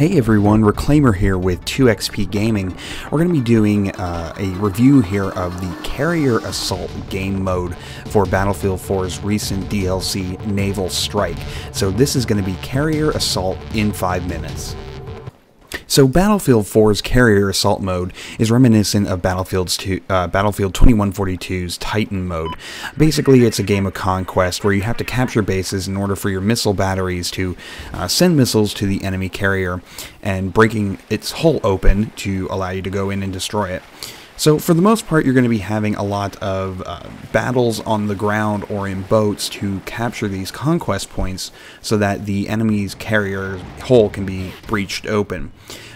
Hey everyone, Reclaimer here with 2XP Gaming. We're going to be doing uh, a review here of the Carrier Assault game mode for Battlefield 4's recent DLC, Naval Strike. So this is going to be Carrier Assault in 5 minutes. So Battlefield 4's carrier assault mode is reminiscent of Battlefield's two, uh, Battlefield 2142's Titan mode. Basically, it's a game of conquest where you have to capture bases in order for your missile batteries to uh, send missiles to the enemy carrier and breaking its hull open to allow you to go in and destroy it. So for the most part, you're going to be having a lot of uh, battles on the ground or in boats to capture these conquest points so that the enemy's carrier hull can be breached open.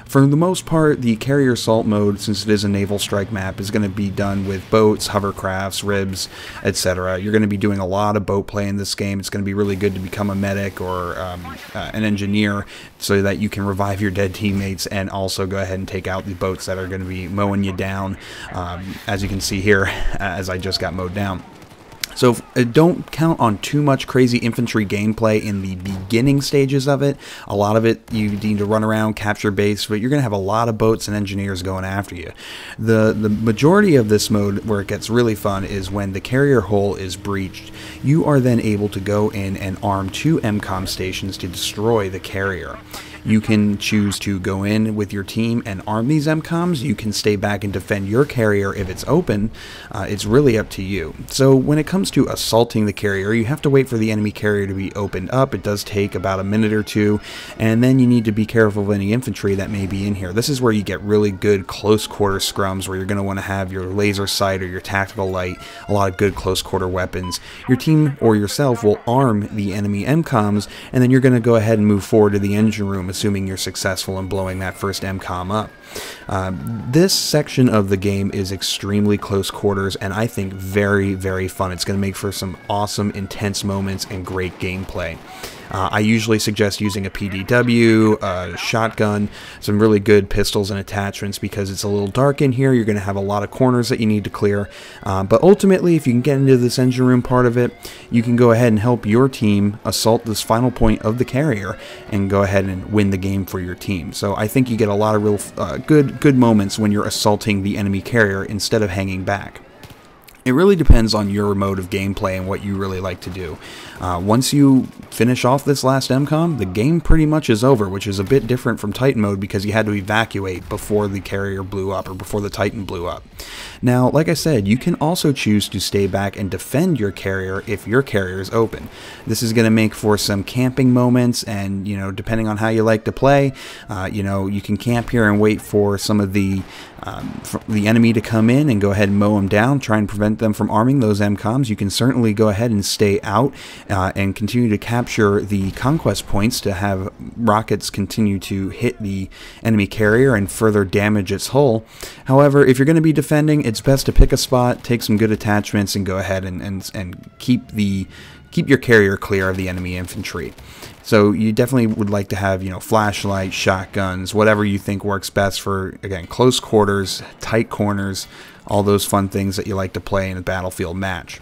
For the most part, the carrier assault mode, since it is a naval strike map, is going to be done with boats, hovercrafts, ribs, etc. You're going to be doing a lot of boat play in this game. It's going to be really good to become a medic or um, uh, an engineer so that you can revive your dead teammates and also go ahead and take out the boats that are going to be mowing you down, um, as you can see here, as I just got mowed down. So uh, don't count on too much crazy infantry gameplay in the beginning stages of it. A lot of it you need to run around, capture base, but you're going to have a lot of boats and engineers going after you. The the majority of this mode where it gets really fun is when the carrier hull is breached. You are then able to go in and arm two MCOM stations to destroy the carrier. You can choose to go in with your team and arm these MCOMs. You can stay back and defend your carrier if it's open. Uh, it's really up to you. So when it comes to assaulting the carrier, you have to wait for the enemy carrier to be opened up. It does take about a minute or two, and then you need to be careful of any infantry that may be in here. This is where you get really good close quarter scrums where you're going to want to have your laser sight or your tactical light, a lot of good close quarter weapons. Your team or yourself will arm the enemy MCOMs, and then you're going to go ahead and move forward to the engine room assuming you're successful in blowing that first MCOM up. Uh, this section of the game is extremely close quarters and I think very, very fun. It's going to make for some awesome, intense moments and great gameplay. Uh, I usually suggest using a PDW, a shotgun, some really good pistols and attachments because it's a little dark in here. You're going to have a lot of corners that you need to clear. Uh, but ultimately, if you can get into this engine room part of it, you can go ahead and help your team assault this final point of the carrier and go ahead and win the game for your team. So I think you get a lot of real uh, good good moments when you're assaulting the enemy carrier instead of hanging back. It really depends on your mode of gameplay and what you really like to do. Uh, once you finish off this last MCOM, the game pretty much is over, which is a bit different from Titan mode because you had to evacuate before the carrier blew up or before the Titan blew up. Now, like I said, you can also choose to stay back and defend your carrier if your carrier is open. This is going to make for some camping moments and, you know, depending on how you like to play, uh, you know, you can camp here and wait for some of the um, the enemy to come in and go ahead and mow them down, try and prevent them from arming those MCOMs. You can certainly go ahead and stay out uh, and continue to capture the conquest points to have rockets continue to hit the enemy carrier and further damage its hull. However, if you're going to be defending, it's best to pick a spot, take some good attachments, and go ahead and, and, and keep the keep your carrier clear of the enemy infantry. So you definitely would like to have, you know, flashlights, shotguns, whatever you think works best for, again, close quarters, tight corners, all those fun things that you like to play in a battlefield match.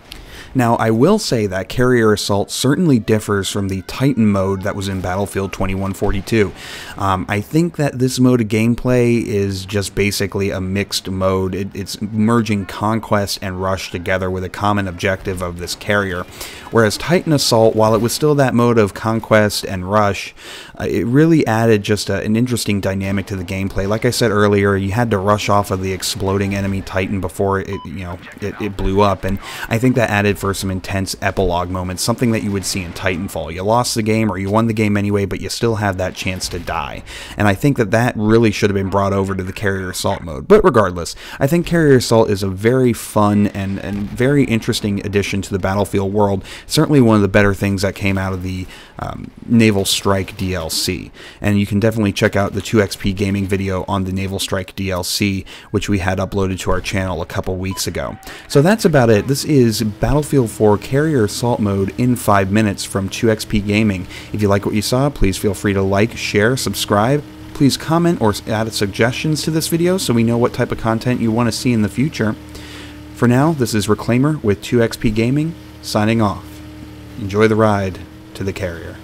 Now, I will say that Carrier Assault certainly differs from the Titan mode that was in Battlefield 2142. Um, I think that this mode of gameplay is just basically a mixed mode. It, it's merging Conquest and Rush together with a common objective of this carrier. Whereas Titan Assault, while it was still that mode of Conquest and Rush, uh, it really added just a, an interesting dynamic to the gameplay. Like I said earlier, you had to rush off of the exploding enemy Titan before it, you know, it, it blew up, and I think that added for some intense epilogue moments, something that you would see in Titanfall. You lost the game or you won the game anyway, but you still have that chance to die. And I think that that really should have been brought over to the Carrier Assault mode. But regardless, I think Carrier Assault is a very fun and, and very interesting addition to the Battlefield world. Certainly one of the better things that came out of the um, Naval Strike DLC. And you can definitely check out the 2XP gaming video on the Naval Strike DLC, which we had uploaded to our channel a couple weeks ago. So that's about it. This is Battlefield 4 Carrier Assault Mode in 5 minutes from 2XP Gaming. If you like what you saw, please feel free to like, share, subscribe. Please comment or add suggestions to this video so we know what type of content you want to see in the future. For now, this is Reclaimer with 2XP Gaming, signing off. Enjoy the ride to the carrier.